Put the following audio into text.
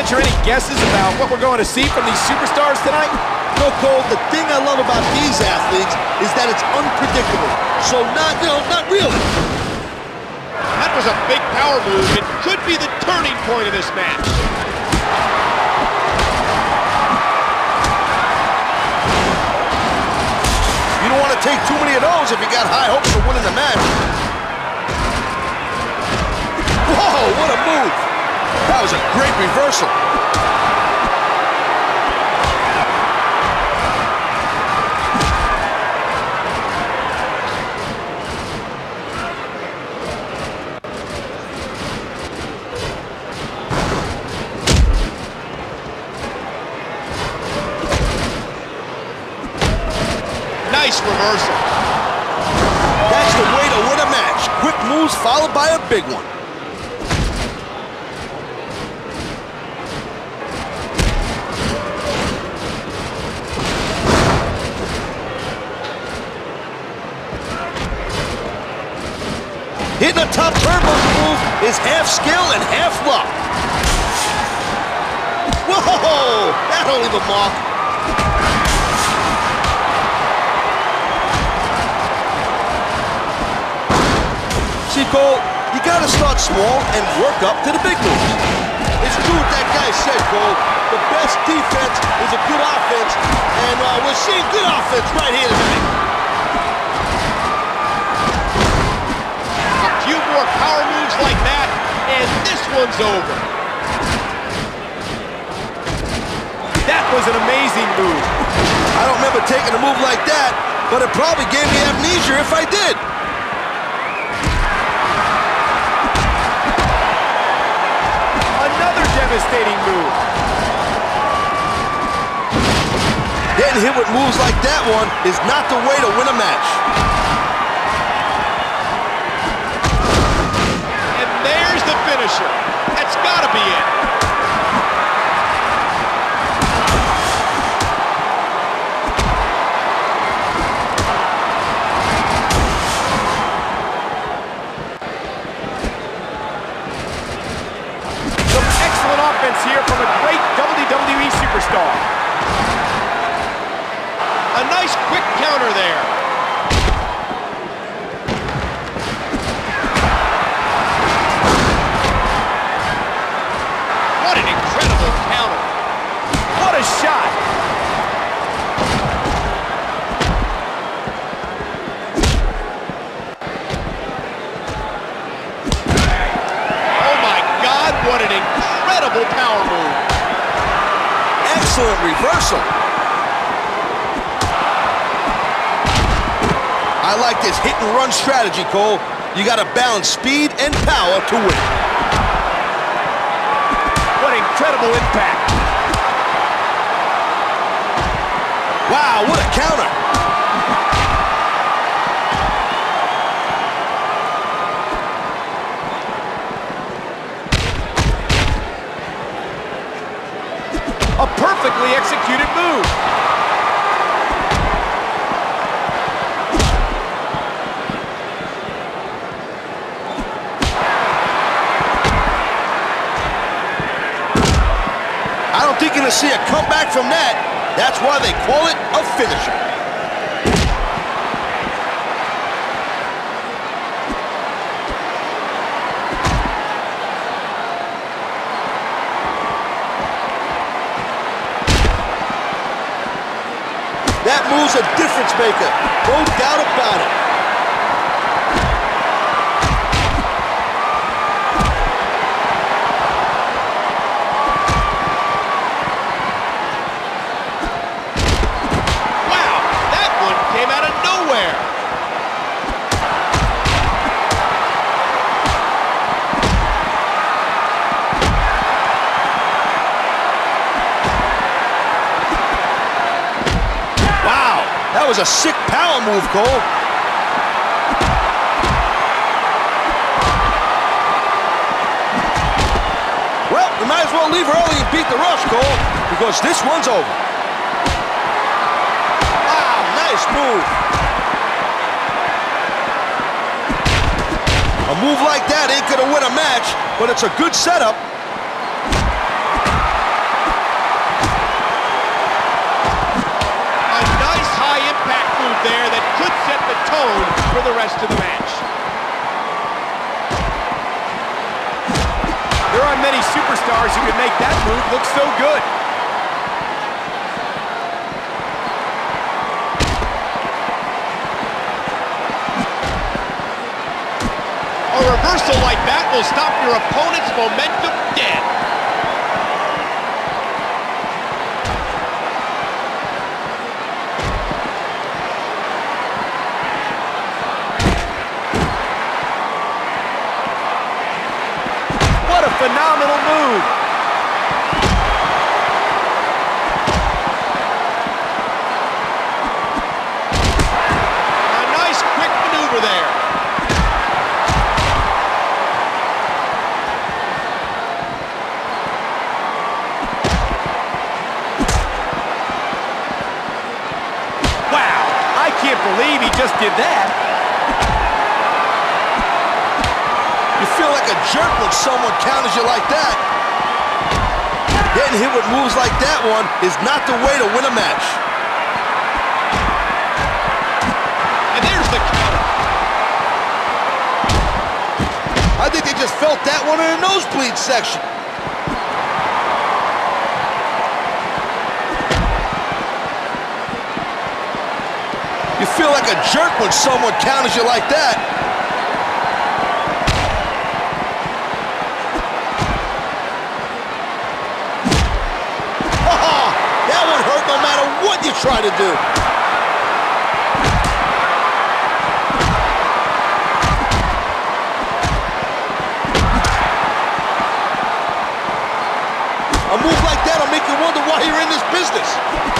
venture any guesses about what we're going to see from these superstars tonight? No, Cole, the thing I love about these athletes is that it's unpredictable. So not, you know, not really. That was a big power move. It could be the turning point of this match. You don't want to take too many of those if you got high hopes for winning the match. That was a great reversal. Nice reversal. That's the way to win a match. Quick moves followed by a big one. That'll leave a mark. See, Cole, you gotta start small and work up to the big moves. It's true what that guy said, Cole. The best defense is a good offense, and uh, we're seeing good offense right here tonight. A few more power moves like that, and this one's over. Was an amazing move. I don't remember taking a move like that, but it probably gave me amnesia if I did. Another devastating move. Getting hit with moves like that one is not the way to win a match. And there's the finisher. That's got to be it. Incredible power move. Excellent reversal. I like this hit and run strategy, Cole. You got to balance speed and power to win. What incredible impact. Wow, what a counter. A perfectly executed move. I don't think you're going to see a comeback from that. That's why they call it a finisher. That move's a difference maker. No doubt about it. Was a sick power move, Cole. Well, you might as well leave early and beat the rush, Cole, because this one's over. Wow, nice move. A move like that ain't gonna win a match, but it's a good setup. The tone for the rest of the match. There aren't many superstars who can make that move look so good. A reversal like that will stop your opponent's momentum dead. Phenomenal move. A nice quick maneuver there. Wow, I can't believe he just did that. Feel like a jerk when someone counters you like that. Getting hit with moves like that one is not the way to win a match. And there's the counter. I think they just felt that one in the nosebleed section. You feel like a jerk when someone counters you like that. that try to do. A move like that'll make you wonder why you're in this business.